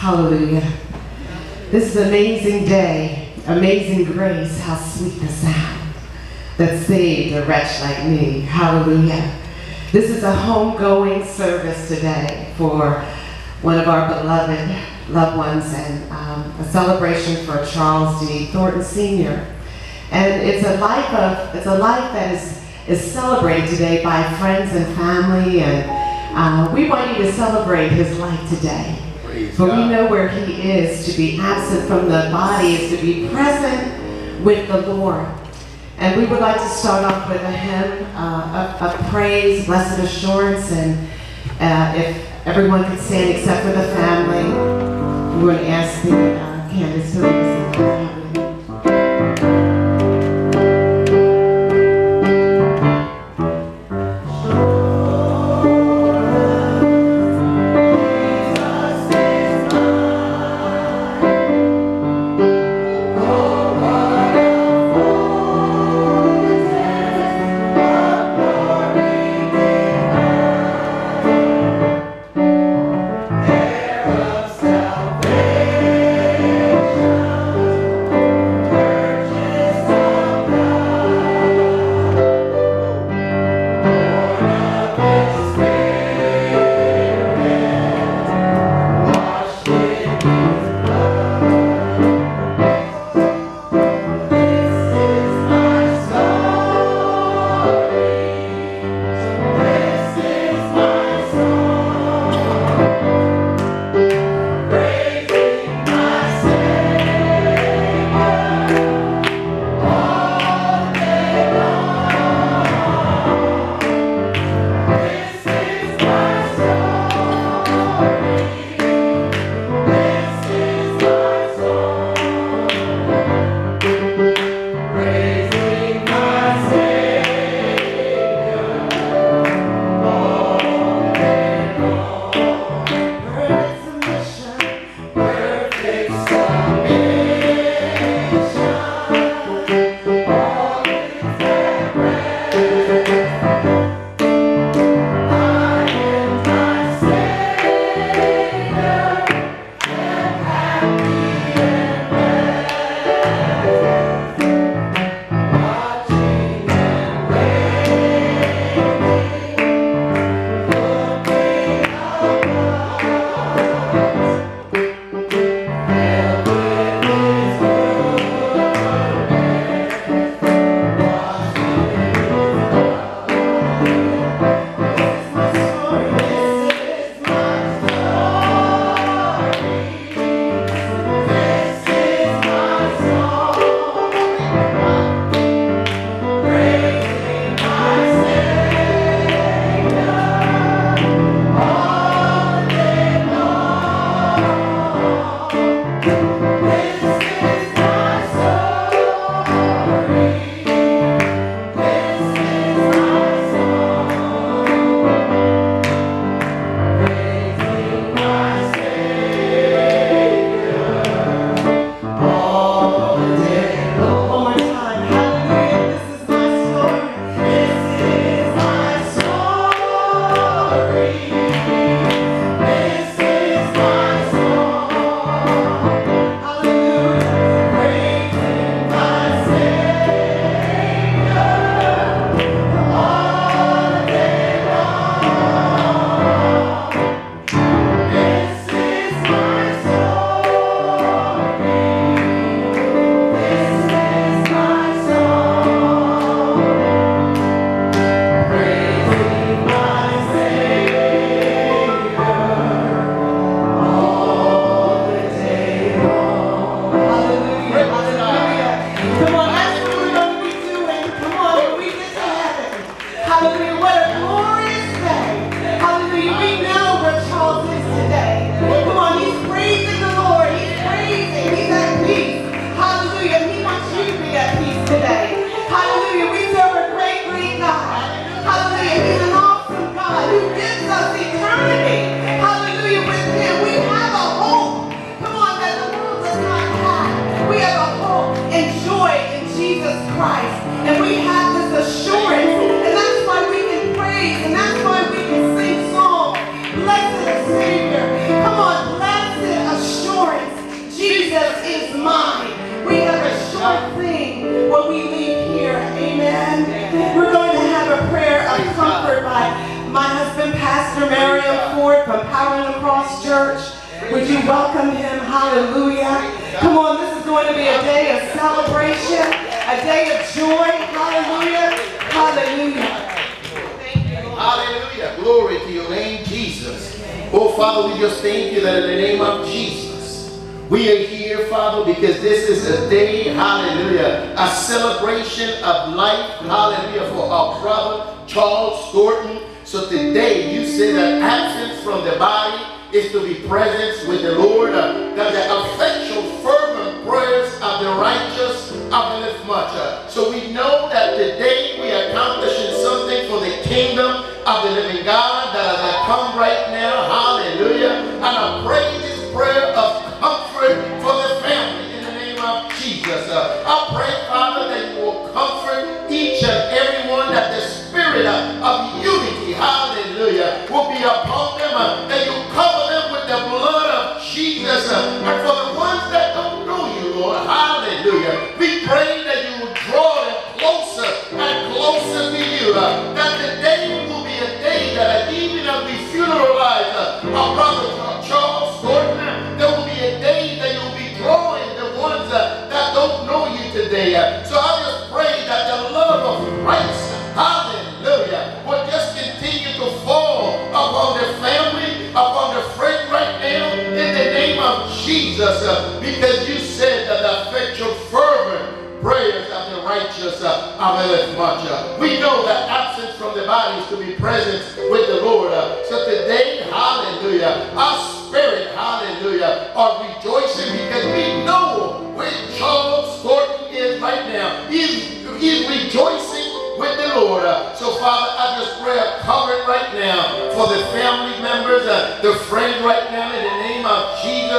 Hallelujah. This is an amazing day, amazing grace, how sweet the sound that saved a wretch like me. Hallelujah. This is a homegoing service today for one of our beloved loved ones and um, a celebration for Charles D. Thornton Sr. And it's a life of it's a life that is is celebrated today by friends and family, and uh, we want you to celebrate his life today. Praise For we know where he is. To be absent from the body is to be present with the Lord. And we would like to start off with a hymn uh, of, of praise, blessed assurance, and uh, if everyone could stand except for the family, we would ask the uh, Candace to lead us from Power in the Cross Church. Would you welcome him? Hallelujah. Come on, this is going to be a day of celebration, a day of joy. Hallelujah. Hallelujah. Hallelujah. Glory to your name, Jesus. Oh, Father, we just thank you that in the name of Jesus, we are here, Father, because this is a day, hallelujah, a celebration of life, hallelujah, for our brother, Charles Thornton. So today, you say that from the body is to be present with the Lord, uh, that the effectual, fervent prayers of the righteous availeth much. Uh, so we know that today we are accomplishing something for the kingdom of the living God that has come right now. Hallelujah. And I pray this prayer of comfort for the family in the name of Jesus. Uh, I pray, Father, that you will comfort each and every one that the spirit of unity, hallelujah, will be upon that you cover them with the blood of Jesus. And for the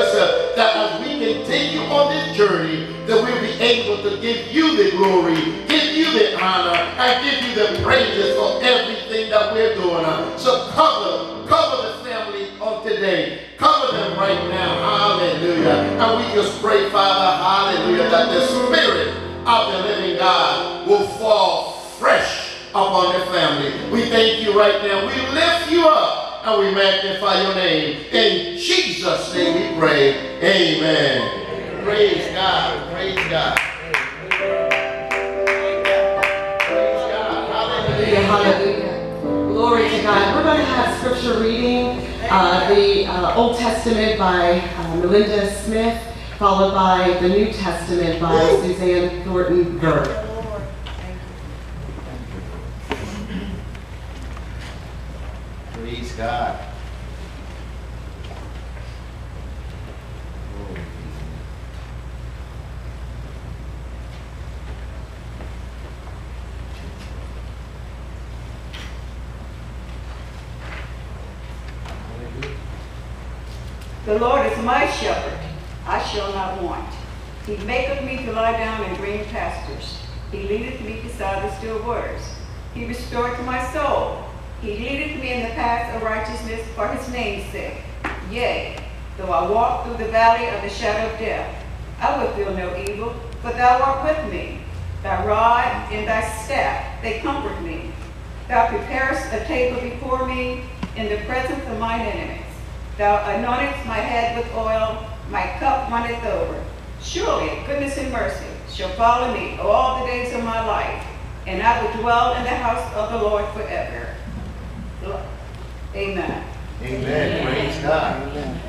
Jesus, uh, that as we continue on this journey, that we'll be able to give you the glory, give you the honor, and give you the praises for everything that we're doing. Uh. So cover, cover the family of today. Cover them right now. Hallelujah. And we just pray, Father, hallelujah, that the Spirit of the living God will fall fresh upon the family. We thank you right now. We lift you up and we magnify your name. In Jesus' name we pray. Amen. Praise God. Praise God. Hallelujah, hallelujah. Glory to God. We're going to have scripture reading, uh, the uh, Old Testament by uh, Melinda Smith, followed by the New Testament by Suzanne Thornton Gert. God. The Lord is my shepherd, I shall not want. He maketh me to lie down in green pastures. He leadeth me beside the still waters. He restoreth my soul. He leadeth me in the paths of righteousness for his name's sake. Yea, though I walk through the valley of the shadow of death, I will feel no evil, for thou art with me. Thy rod and thy staff, they comfort me. Thou preparest a table before me in the presence of mine enemies. Thou anointest my head with oil, my cup runneth over. Surely goodness and mercy shall follow me all the days of my life, and I will dwell in the house of the Lord forever. Amen. Amen. Amen. Praise God. Amen.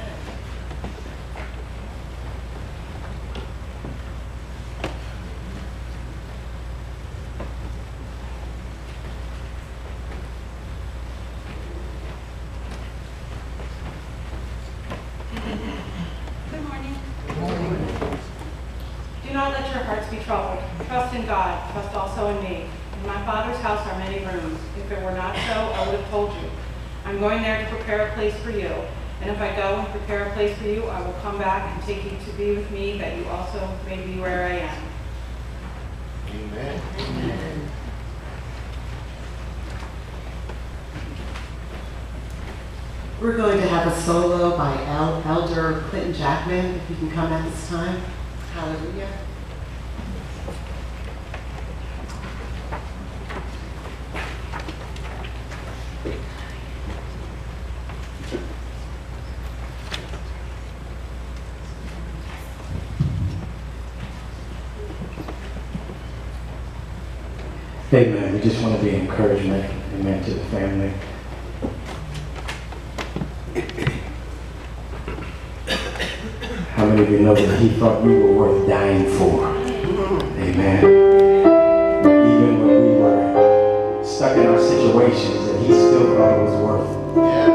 Good morning. Good morning. Do not let your hearts be troubled. Trust in God. Trust also in me. In my Father's house are many rooms. If it were not so, I would have told you. I'm going there to prepare a place for you. And if I go and prepare a place for you, I will come back and take you to be with me, that you also may be where I am. Amen. Amen. We're going to have a solo by El Elder Clinton Jackman, if you can come at this time. Hallelujah. Amen. We just want to be encouragement, amen, to the family. How many of you know that he thought you were worth dying for? Amen. Even when we were stuck in our situations, that he still thought it was worth it.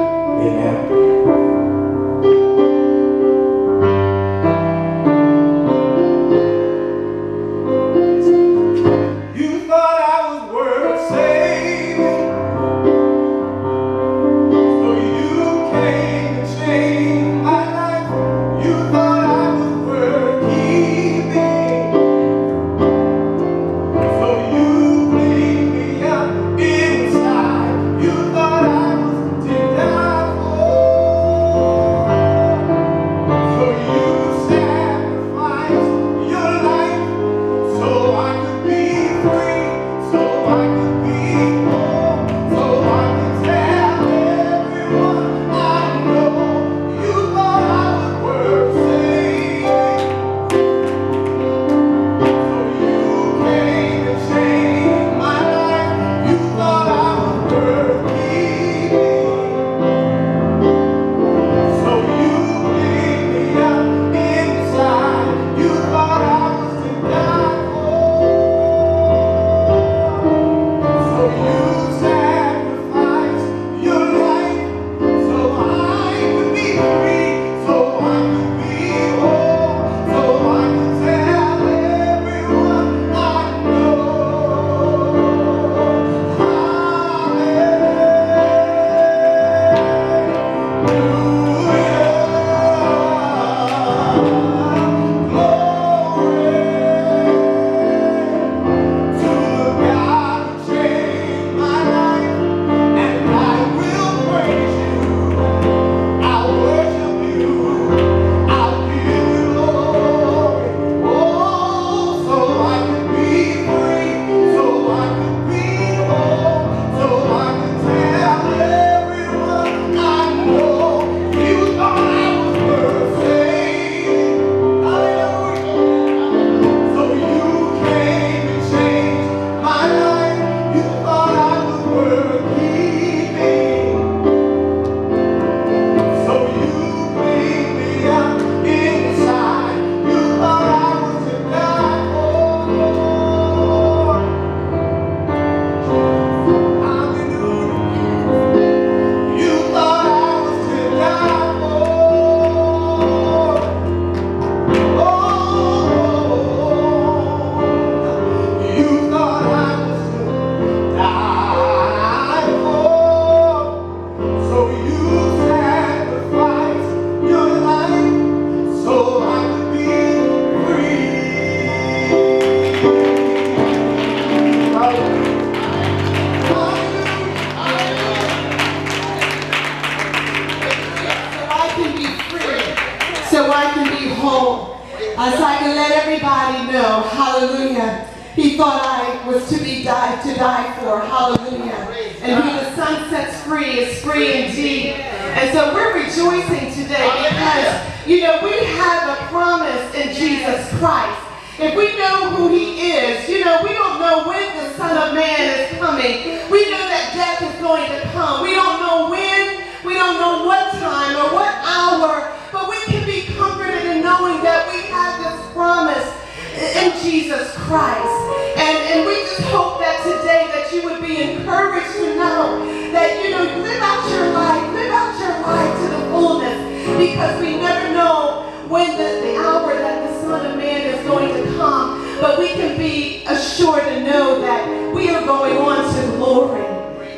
Hallelujah. He thought I was to be died to die for, hallelujah. And who the Son sets free is free indeed. And so we're rejoicing today because, you know, we have a promise in Jesus Christ. If we know who he is, you know, we don't know when the Son of Man is coming. We know that death is going to come. We don't know when, we don't know what time or what hour, but we can be comforted in knowing that we have this promise in Jesus Christ. And, and we just hope that today that you would be encouraged to know that, you know, live out your life, live out your life to the fullness because we never know when the, the hour that the Son of Man is going to come. But we can be assured to know that we are going on to glory.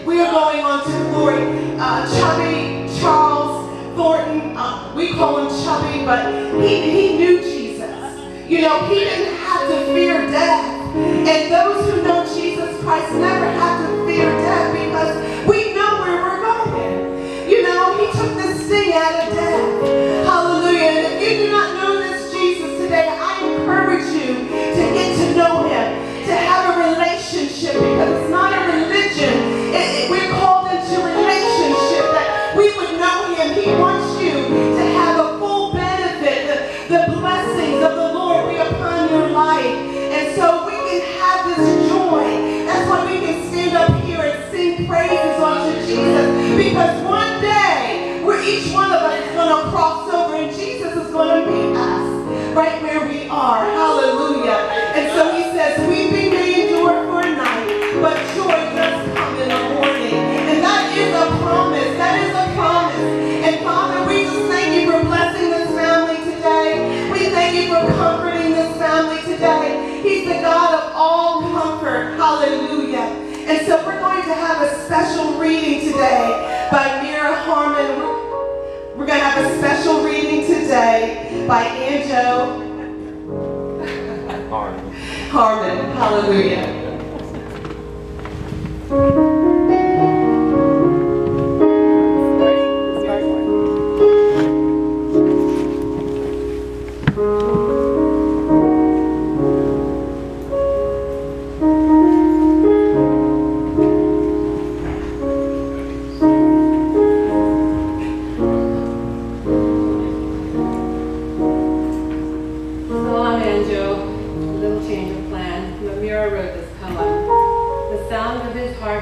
We are going on to glory. Uh, Chubby Charles Thornton, uh, we call him Chubby, but he, he knew. You know, he didn't have to fear death. And those who know Jesus Christ never have to Because one day, where each one of us is going to cross over and Jesus is going to meet us right where we are. Hallelujah. And so he says, weeping may endure for a night, but joy does come in the morning. And that is a promise. That is a promise. And Father, we just thank you for blessing this family today. We thank you for comforting this family today. He's the God of all comfort. Hallelujah. And so we're going to have a special reading today by Mira Harmon. We're, we're going to have a special reading today by Anjo Harmon. Hallelujah.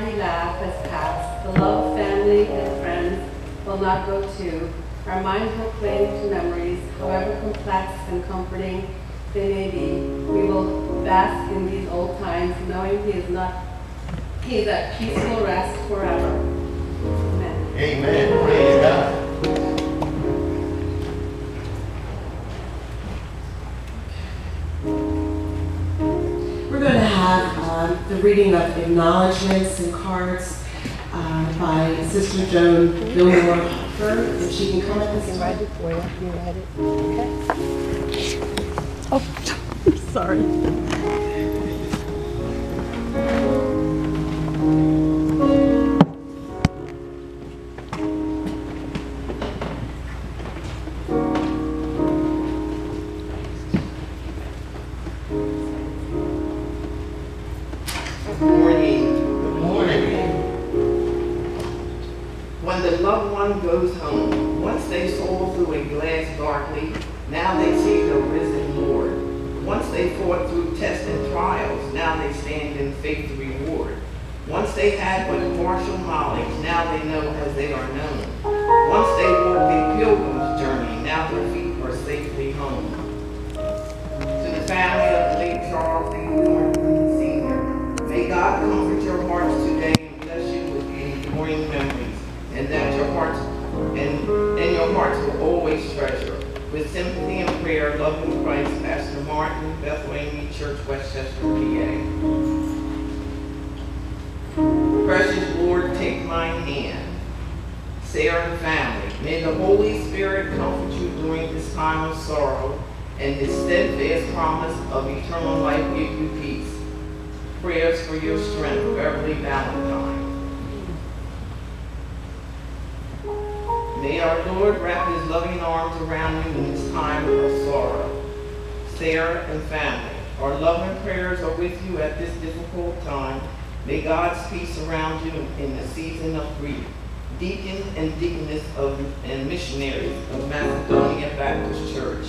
Hearty laugh has passed. The love family and friends will not go too. Our minds will cling to memories, however complex and comforting they may be. We will bask in these old times, knowing he is not, he is at peaceful rest forever. Amen. Amen. Praise God. The reading of acknowledgments and cards uh, by Sister Joan Gilmore Hopper. If she can come at this time. Good morning. Good morning. When the loved one goes home, once they saw through a glass darkly, now they see the risen Lord. Once they fought through tests and trials, now they stand in faith reward. Once they had but partial knowledge, now they know as they are known. Once they walked a pilgrim's journey, now their feet are safely home. To the family of and your hearts will always treasure. With sympathy and prayer, loving Christ, Pastor Martin, Bethlehem Church, Westchester, PA. Precious Lord, take my hand. Sarah family, may the Holy Spirit comfort you during this time of sorrow, and His steadfast promise of eternal life give you peace. Prayers for your strength, Beverly Valentine. May our Lord wrap His loving arms around you in this time of sorrow. Sarah and family, our love and prayers are with you at this difficult time. May God's peace surround you in the season of grief. Deacons and deaconess of, and missionaries of Macedonia Baptist Church.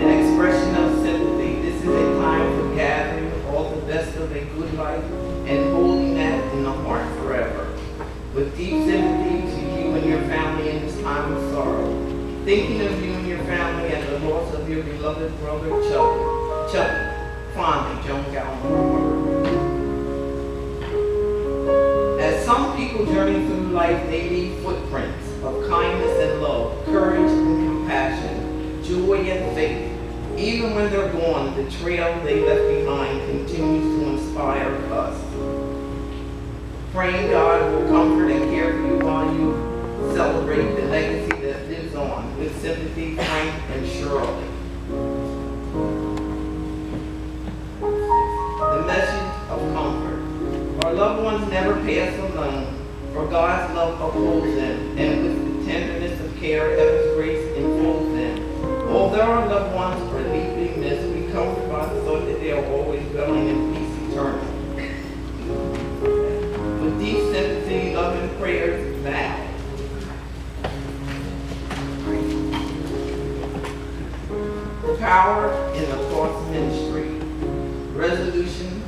An expression of sympathy. This is a time for gathering all the best of a good life With deep sympathy to you and your family in this time of sorrow. Thinking of you and your family and the loss of your beloved brother Chuck. Chuck, fondly, Joan Gallagher. As some people journey through life, they leave footprints of kindness and love, courage and compassion, joy and faith. Even when they're gone, the trail they left behind continues to inspire. Praying God will comfort and care for you while you celebrate the legacy that lives on with sympathy, Frank and Shirley. The message of comfort. Our loved ones never pass alone, for God's love upholds them, and with the tenderness of care, Heaven's grace enfolds them. Although our loved ones are deeply missed, we comfort by the thought that they are always dwelling in peace eternal. Deep sympathy, love, prayers, vow. Power in the cross ministry. Resolution,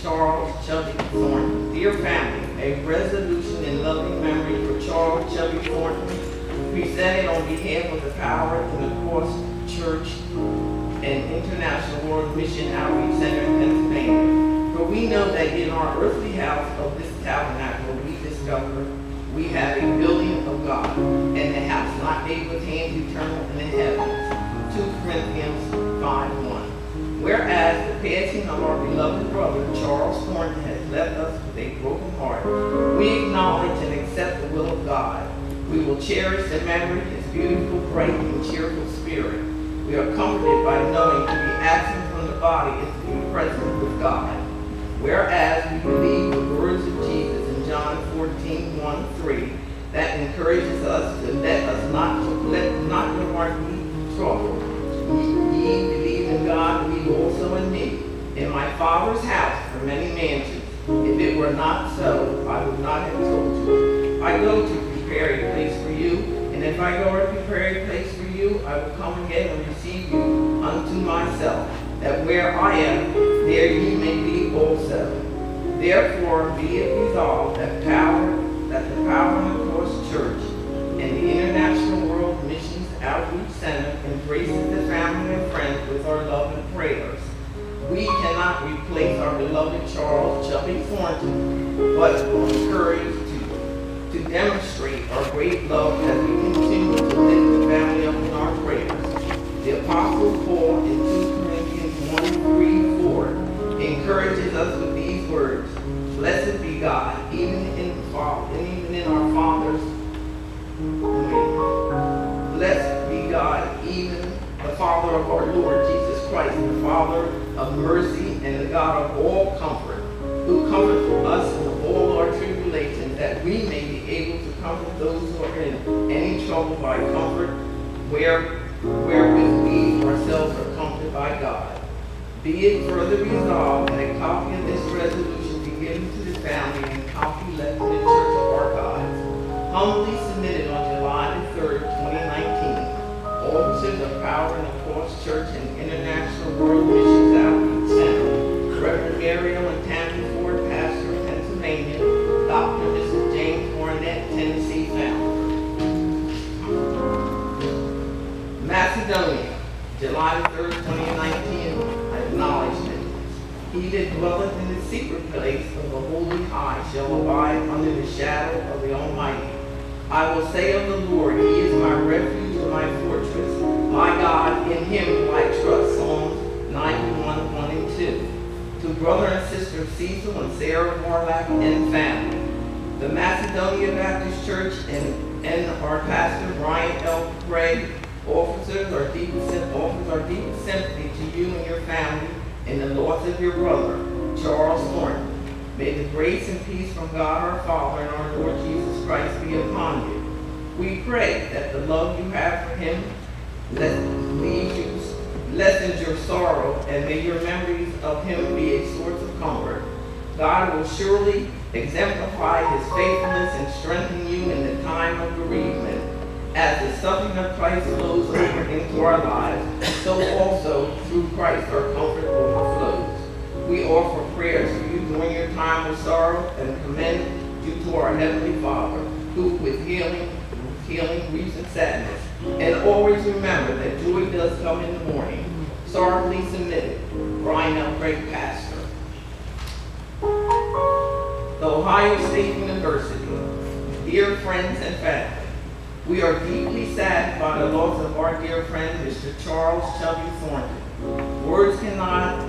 Charles Chubby Thornton. Dear family, a resolution in loving memory for Charles Chubby Thornton, presented on behalf of the Power in the Cross Church and International World Mission Outreach Center in Pennsylvania. For we know that in our earthly house of this tabernacle, we discover we have a building of God, and the house not made with hands eternal in the heavens. 2 Corinthians 5 1. Whereas the passing of our beloved brother Charles Thornton has left us with a broken heart, we acknowledge and accept the will of God. We will cherish the memory his beautiful, bright, and cheerful spirit. We are comforted by knowing to be absent from the body is to be present with God. Whereas we believe the words 14.13 that encourages us to let us not let not your heart be troubled. Ye believe in God, believe also in me. In my Father's house are many mansions. If it were not so, I would not have told you. I go to prepare a place for you, and if I go to prepare a place for you, I will come again and receive you unto myself, that where I am, there ye may be also Therefore, be it resolved that power, that the power of the Cross Church and the International World Missions Outreach Center embraces the family and friends with our love and prayers. We cannot replace our beloved Charles Chubby Thornton, but will encourage to, to demonstrate our great love as we continue to lift the family up in our prayers. The Apostle Paul in 2 Corinthians 1, 3, 4 encourages us these words. Blessed be God, even in even in our fathers. Blessed be God, even the Father of our Lord Jesus Christ, the Father of mercy and the God of all comfort, who comforts us in all our tribulations, that we may be able to comfort those who are in any trouble by comfort, where, wherewith we ourselves are comforted by God. Be it further resolved that a copy of this resolution be given to the family and a copy left in the Church Archives, humbly submitted on July the 3rd, 2019. Officers of Power in the Cross Church and International World Missions Outreach Center, Reverend Muriel and Tammy Ford, pastor of Pennsylvania, Dr. Mrs. James Barnett, Tennessee founder. Macedonia, July the 3rd, 2019, acknowledgement. He that dwelleth in the secret place of the Holy High shall abide under the shadow of the Almighty. I will say of the Lord, He is my refuge and my fortress. My God, in Him I trust. Psalms 91, 1 and 2. To brother and sister Cecil and Sarah Warlack and family. The Macedonia Baptist Church and, and our pastor Brian L. Gray officers our deepest offers our deepest sympathy to you and your family in the loss of your brother, Charles Thornton. May the grace and peace from God our Father and our Lord Jesus Christ be upon you. We pray that the love you have for him lessens your sorrow, and may your memories of him be a source of comfort. God will surely exemplify his faithfulness and strengthen you in the time of bereavement. As the suffering of Christ flows over into our lives, so also through Christ our comfort overflows. We offer prayers for you during your time of sorrow and commend you to our Heavenly Father, who with healing, with healing and sadness. And always remember that joy does come in the morning. Sorrowfully submitted, Brian L. Gray, Pastor. The Ohio State University, dear friends and family, we are deeply saddened by the loss of our dear friend, Mr. Charles Chubby Thornton. Words cannot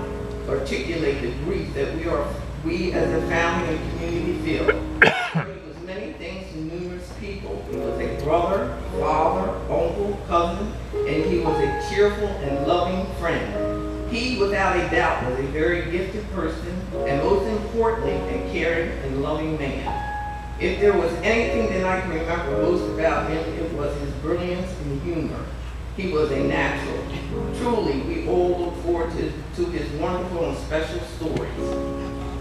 articulate the grief that we are, we as a family and community feel. He was many things to numerous people. He was a brother, father, uncle, cousin, and he was a cheerful and loving friend. He, without a doubt, was a very gifted person, and most importantly, a caring and loving man. If there was anything that I can remember most about him, it was his brilliance and humor. He was a natural. Truly, we all look forward to, to his wonderful and special stories.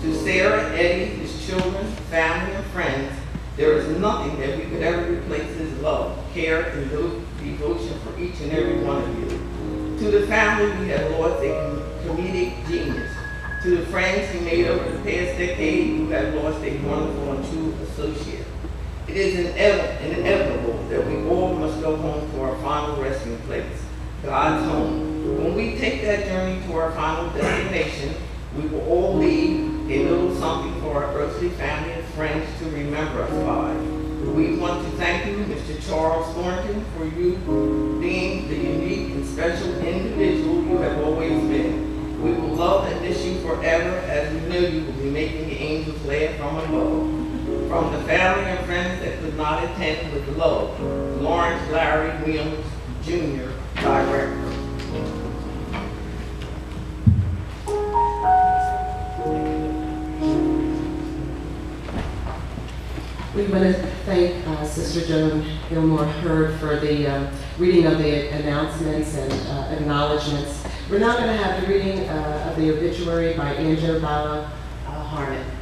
To Sarah, Eddie, his children, family, and friends, there is nothing that we could ever replace his love, care, and devotion for each and every one of you. To the family, we have lost a comedic genius. To the friends he made over the past decade who have lost a wonderful and true associate. It is inev- inevitable that we all must go home to our final resting place, God's home. When we take that journey to our final destination, we will all leave a little something for our earthly family and friends to remember us by. We want to thank you, Mr. Charles Thornton, for you being the unique and special individual you have always been. We will love and miss you forever as we know you will be making the angels laugh from above. From the family and friends that could not attend with love, Lawrence Larry Williams Jr., Director. We want to thank uh, Sister Joan Gilmore Hurd for the um, reading of the announcements and uh, acknowledgements. We're now going to have the reading uh, of the obituary by Angela Bala uh.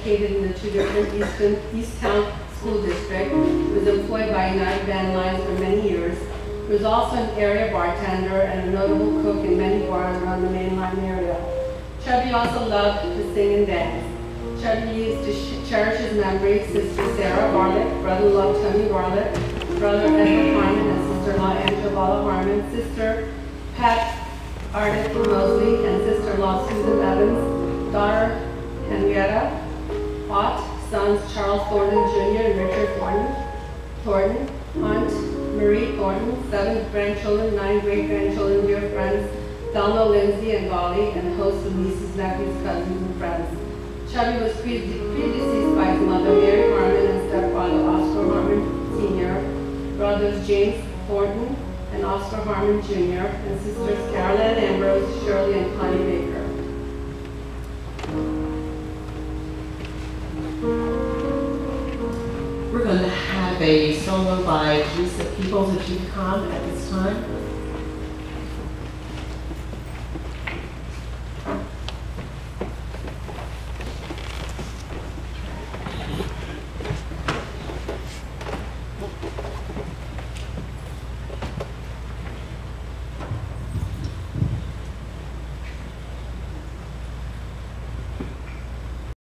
Educated in the two different Eastern, Easttown School District. Was employed by United Van Lines for many years. Was also an area bartender and a notable cook in many bars around the Main Line area. Chubby also loved to sing and dance. Chubby used to cherish his memory, sister Sarah Bartlett, brother-in-law Tony Bartlett, brother Edward Harmon, and sister-in-law Angela Harmon, sister Pat Ardith Mosley, and sister-in-law Susan Evans, daughter Henrietta Ott, sons Charles Thornton Jr. and Richard Thornton, Thornton, aunt Marie Thornton, seven grandchildren, nine great-grandchildren, dear friends, Thelma, Lindsay, and Golly, and a host of nieces, nephews, cousins, and friends. Chubby was pre- predeceased by his mother, Mary Harmon, and stepfather, Oscar Harmon Sr., brothers James Thornton and Oscar Harmon Jr., and sisters Carolyn Ambrose, Shirley, and Connie Baker. We're going to have a solo by Teresa Peoples, if you come at this time.